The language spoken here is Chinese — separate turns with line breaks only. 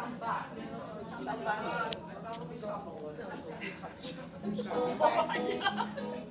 上班，
上班了。上班了